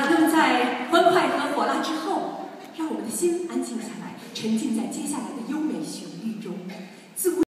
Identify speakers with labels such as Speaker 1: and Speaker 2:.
Speaker 1: 那么在欢快和火辣之后，让我们的心安静下来，沉浸在接下来的忧。